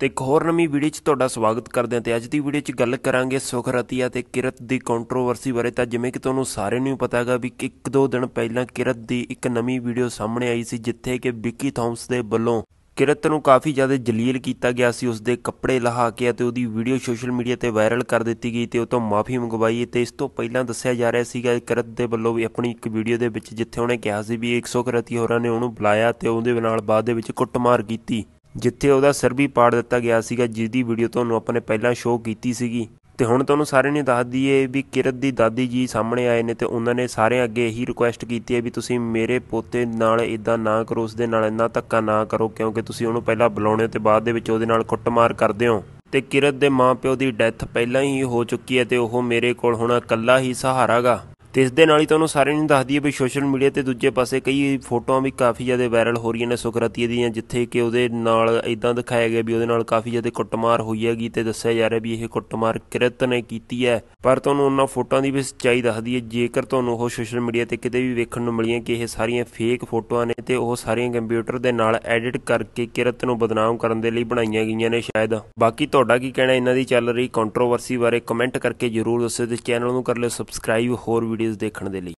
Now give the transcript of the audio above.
ਤੇ ਇੱਕ ਹੋਰ ਨਵੀਂ ਵੀਡੀਓ 'ਚ ਤੁਹਾਡਾ ਸਵਾਗਤ ਕਰਦੇ ਹਾਂ ਤੇ ਅੱਜ ਦੀ ਵੀਡੀਓ 'ਚ ਗੱਲ ਕਰਾਂਗੇ ਸੁਖਰਤੀਆ ਤੇ ਕਿਰਤ ਦੀ ਕੰਟਰੋਵਰਸੀ ਬਾਰੇ। ਤਾਂ ਜਿਵੇਂ ਕਿ ਤੁਹਾਨੂੰ ਸਾਰਿਆਂ ਨੂੰ ਹੀ ਪਤਾ ਹੈਗਾ ਵੀ ਇੱਕ ਦੋ ਦਿਨ ਪਹਿਲਾਂ ਕਿਰਤ ਦੀ ਇੱਕ ਨਵੀਂ ਵੀਡੀਓ ਸਾਹਮਣੇ ਆਈ ਸੀ, ਜਿੱਥੇ ਕਿ ਵਿੱਕੀ ਥੌਮਸ ਦੇ ਵੱਲੋਂ ਕਿਰਤ ਨੂੰ ਕਾਫੀ ਜ਼ਿਆਦਾ ਜਲੀਲ ਕੀਤਾ ਗਿਆ ਸੀ। ਉਸ ਦੇ ਕੱਪੜੇ ਲਹਾ ਕੇ ਅਤੇ ਉਹਦੀ ਵੀਡੀਓ ਸੋਸ਼ਲ ਮੀਡੀਆ ਤੇ ਵਾਇਰਲ ਕਰ ਦਿੱਤੀ ਗਈ ਤੇ ਉਹ ਤੋਂ ਮਾਫੀ ਮੰਗਵਾਈ ਤੇ ਇਸ ਤੋਂ ਪਹਿਲਾਂ ਦੱਸਿਆ ਜਾ ਰਿਹਾ ਸੀਗਾ ਕਿਰਤ ਦੇ ਵੱਲੋਂ ਵੀ ਆਪਣੀ ਇੱਕ ਵੀਡੀਓ ਦੇ ਵਿੱਚ ਜਿੱਥੇ ਉਹਨੇ ਕਿਹਾ ਸੀ ਵੀ 100 ਕਰਤੀ ਹੋਰਾਂ ਨੇ ਉਹਨੂੰ ਬੁਲਾਇਆ ਤੇ ਉਹਦੇ ਨਾਲ ਬਾਅਦ ਦੇ ਵਿੱਚ ਕੁੱਟਮਾਰ ਕੀਤੀ। ਜਿੱਥੇ ਉਹਦਾ ਸਿਰ ਵੀ ਪਾੜ ਦਿੱਤਾ ਗਿਆ ਸੀਗਾ ਜਿਸ ਦੀ ਵੀਡੀਓ ਤੁਹਾਨੂੰ ਆਪਾਂ ਨੇ ਪਹਿਲਾਂ ਸ਼ੋਅ ਕੀਤੀ ਸੀਗੀ। ਤੇ ਹੁਣ ਤੁਹਾਨੂੰ ਸਾਰਿਆਂ ਨੂੰ ਦੱਸ ਦਈਏ ਵੀ ਕਿਰਤ ਦੀ ਦਾਦੀ ਜੀ ਸਾਹਮਣੇ ਆਏ ਨੇ ਤੇ ਉਹਨਾਂ ਨੇ ਸਾਰਿਆਂ ਅੱਗੇ ਇਹੀ ਰਿਕੁਐਸਟ ਕੀਤੀ ਹੈ ਵੀ ਤੁਸੀਂ ਮੇਰੇ ਪੋਤੇ ਨਾਲ ਇਦਾਂ ਨਾ ਕਰੋ ਉਸ ਦੇ ਨਾਲ ਇੰਨਾ ਧੱਕਾ ਨਾ ਕਰੋ, ਕਿਉਂਕਿ ਤੁਸੀਂ ਉਹਨੂੰ ਪਹਿਲਾਂ ਬੁਲਾਉਣੇ ਹੋ ਤੇ ਬਾਅਦ ਦੇ ਵਿੱਚ ਉਹਦੇ ਨਾਲ ਕੁੱਟਮਾਰ ਕਰਦੇ ਹੋ। ਤੇ ਕਿਰਤ ਦੇ ਮਾਪਿਓ ਦੀ ਡੈਥ ਪਹਿਲਾਂ ਹੀ ਹੋ ਚੁੱਕੀ ਹੈ ਤੇ ਉਹ ਮੇਰੇ ਕੋਲ ਹੁਣ ਇਕੱਲਾ ਹੀ ਸਹਾਰਾਗਾ। ਤੇ ਇਸ ਦੇ ਨਾਲ ਹੀ ਤੁਹਾਨੂੰ ਸਾਰਿਆਂ ਨੂੰ ਦੱਸ ਦਈਏ ਵੀ ਸੋਸ਼ਲ ਮੀਡੀਆ ਤੇ ਦੂਜੇ ਪਾਸੇ ਕਈ ਫੋਟੋਆਂ ਵੀ ਕਾਫੀ ਜ਼ਿਆਦਾ ਵਾਇਰਲ ਹੋ ਰਹੀਆਂ ਨੇ ਸੁਖਰਤੀਏ ਦੀਆਂ, ਜਿੱਥੇ ਕਿ ਉਹਦੇ ਨਾਲ ਇਦਾਂ ਦਿਖਾਇਆ ਗਿਆ ਵੀ ਉਹਦੇ ਨਾਲ ਕਾਫੀ ਜ਼ਿਆਦਾ ਕੁੱਟਮਾਰ ਹੋਈ ਹੈਗੀ ਤੇ ਦੱਸਿਆ ਜਾ ਰਿਹਾ ਵੀ ਇਹ ਕੁੱਟਮਾਰ ਕਿਰਤ ਨੇ ਕੀਤੀ ਹੈ। ਪਰ ਤੁਹਾਨੂੰ ਉਹਨਾਂ ਫੋਟੋਆਂ ਦੀ ਵੀ ਸੱਚਾਈ ਦੱਸ ਦਈਏ ਜੇਕਰ ਤੁਹਾਨੂੰ ਉਹ ਸੋਸ਼ਲ ਮੀਡੀਆ ਤੇ ਕਿਤੇ ਵੀ ਵੇਖਣ ਨੂੰ ਮਿਲੀਆਂ ਕਿ ਇਹ ਸਾਰੀਆਂ ਫੇਕ ਫੋਟੋਆਂ ਨੇ ਤੇ ਉਹ ਸਾਰੀਆਂ ਕੰਪਿਊਟਰ ਦੇ ਨਾਲ ਐਡਿਟ ਕਰਕੇ ਕਿਰਤ ਨੂੰ ਬਦਨਾਮ ਕਰਨ ਦੇ ਲਈ ਬਣਾਈਆਂ ਗਈਆਂ ਨੇ ਸ਼ਾਇਦ। ਬਾਕੀ ਤੁਹਾਡਾ ਕੀ ਕਹਿਣਾ, ਇਹਨਾਂ ਦੀ ਚੱਲ ਰਹੀ ਕੰਟਰੋਵਰਸੀ ਬਾਰੇ ਕਮੈਂਟ ਕਰਕੇ ਜਰੂਰ ਦੱਸਿਓ ਤੇ ਚੈਨਲ ਨੂੰ ਕਰ ਲਿਓ ਸਬਸਕ੍ਰਾਈਬ ਹੋਰ ਵੀਡੀਓ ਵੀਡੀਓਜ਼ ਦੇਖਣ ਦੇ ਲਈ।